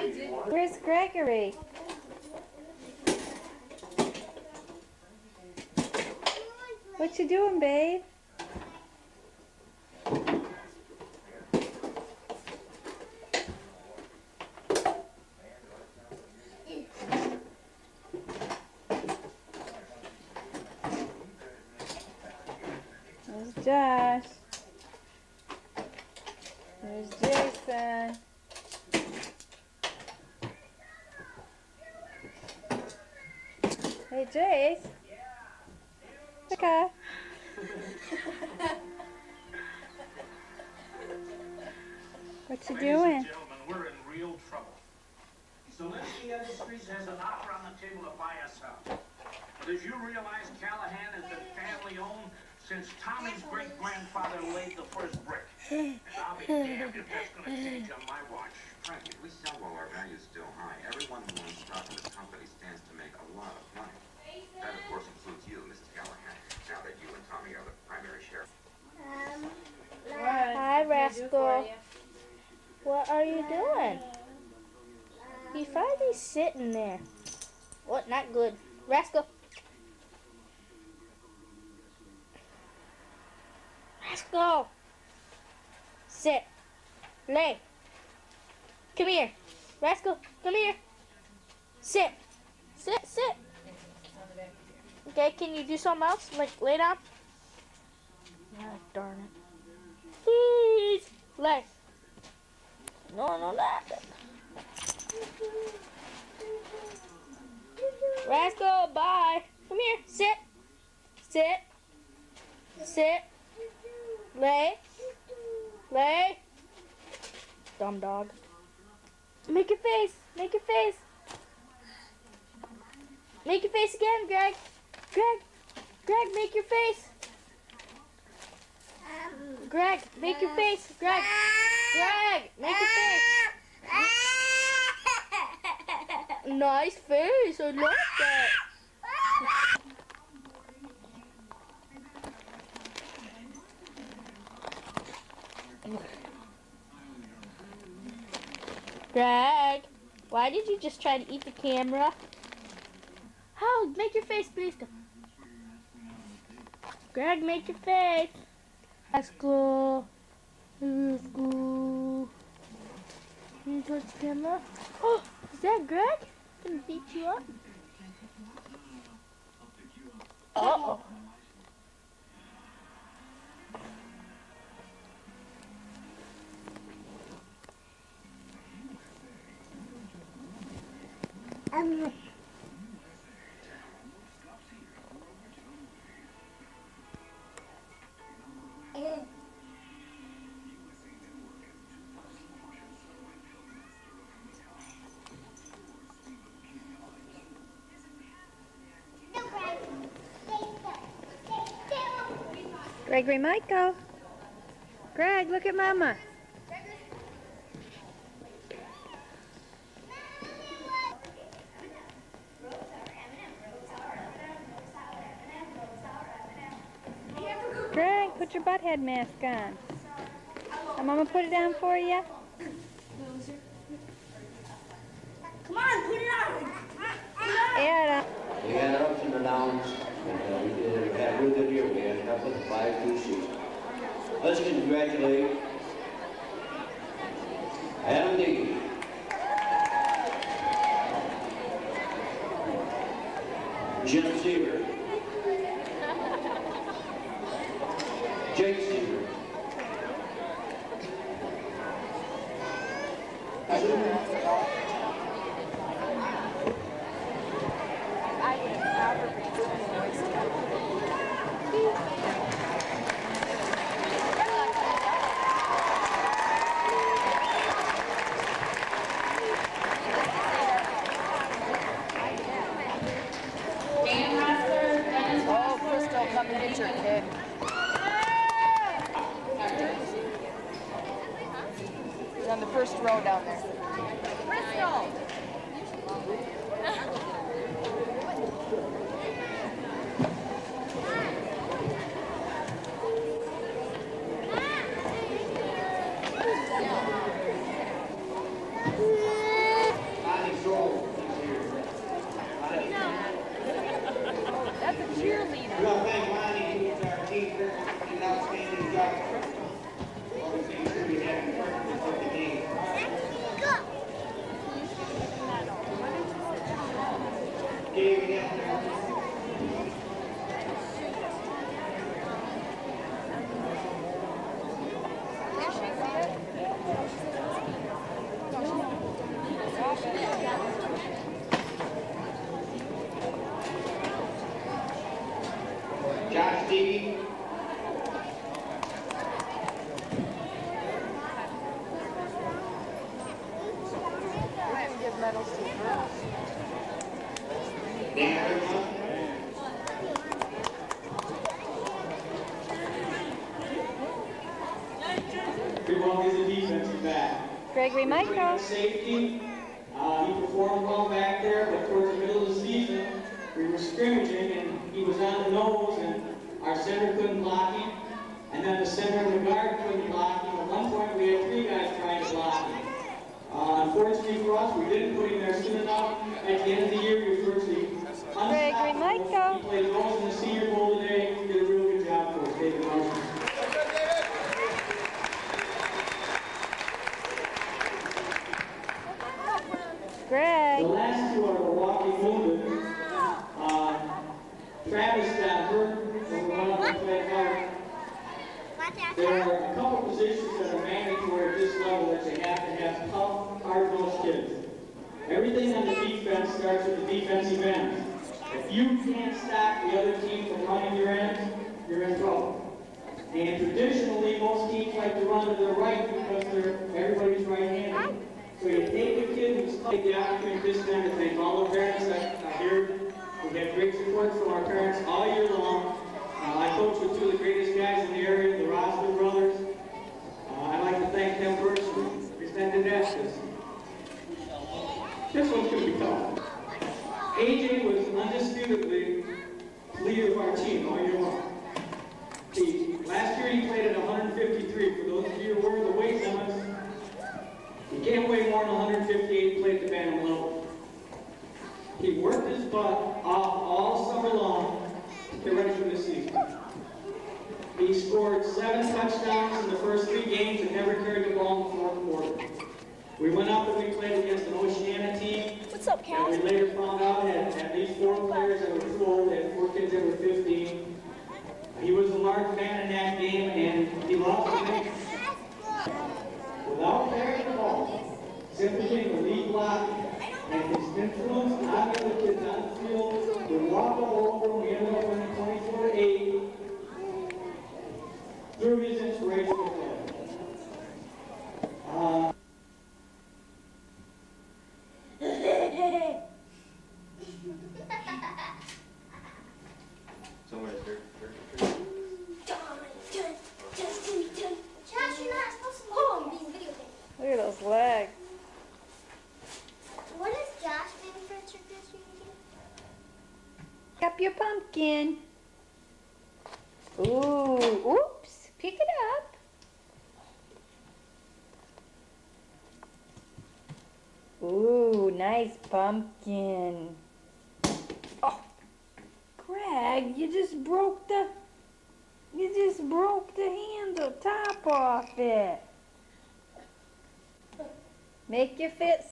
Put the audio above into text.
Where's Gregory? What you doing, babe? Josh. There's Jason. Hey, Jace. Okay. what you Ladies doing? and gentlemen, we're in real trouble. Industries has an offer on the table to buy us out. But as you realize, Callahan has been family-owned since Tommy's great-grandfather laid the first brick. And I'll be damned if that's gonna change on my watch. Frank, if we sell while our value's still high, everyone who owns stock in this company stands to make a lot of money. That, of course, includes you, Mrs. Callahan, now that you and Tommy are the primary share. Um, Hi, Rascal. What are you doing? You um, finally sitting there. What? Not good. Rascal. Rascal. Sit. Lay. Come here. Rascal, come here. Sit. Sit, sit. Okay, can you do something else? Like lay down? Yeah, darn it. Please. Lay. No, no, that. Rascal, bye. Come here. Sit. Sit. Sit. Lay. Lay. Dumb dog. Make your face. Make your face. Make your face again, Greg. Greg. Greg, make your face. Greg, make your face. Greg. Greg, make your face. Nice face. I like that. Greg, why did you just try to eat the camera? How? Make your face, please. Greg, make your face. Let's go. Go. Can you touch the camera? Oh, is that Greg? Gonna beat you up? Oh. Gregory Michael. Greg, look at Mama. Greg, put your butt head mask on. I'm Mama put it on for you. Come on, put it on. Yeah. We had ups and downs, and uh, we did, up with a five two season. Let's congratulate Adam. Jim Seaver. Jake Seaver. Oh, Crystal, come and get your kid. He's on the first row down there. cheerleader. Back. Gregory Michael. Safety, uh, he performed well back there, but towards the middle of the season, we were scrimmaging and he was on the nose and our center couldn't block him. And then the center and the guard couldn't block him. At one point, we had three guys trying to block him. Uh, unfortunately for us, we didn't put him there soon enough. At the end of the year, we was virtually unstoppable. He played goals in the senior bowl today. He did a real good job for us, David Marshall. The last two are Milwaukee moving. Uh, Travis got hurt when we went up to play hard. There are a couple positions that are mandatory at this level that you have to have tough, hard-nosed kids. Everything on the defense starts with the defensive end. If you can't stop the other team from running your ends, you're in trouble. And traditionally, most teams like to run to the right because they're, everybody's right-handed. So you take the kid who's take the opportunity to thank all the parents that are here. We have great support from our parents all year long. Uh, I coach with two of the greatest guys in the area, the Rosler brothers. Uh, I'd like to thank them personally. Presented Estes. This one's gonna be tough. Undisputedly leader of our team all year long. He, last year he played at 153. For those of you who were the weight limits, he can't weigh more than 158 and played the bantam level. He worked his butt off all summer long to get ready for this season. He scored seven touchdowns in the first three games and never carried the ball in the fourth quarter. We went up and we played against an Oceana team What's up, that we later found out had at least four players that were too old, they four kids that were 15. He was a marked man in that game and he lost the game without carrying the ball, simply being the lead block, and his influence on the other kids on the field, we walked all over, we ended up winning 24 to 8 through his inspirational play. Uh, Somewhere there, there, Josh, you're not supposed to hold on these video games. Look at those legs. What is Josh doing for a trick or treating? Pick up your pumpkin. Ooh, oops. Pick it up. Ooh, nice pumpkin. Oh, Greg, you just broke the, you just broke the handle top off it. Make your fit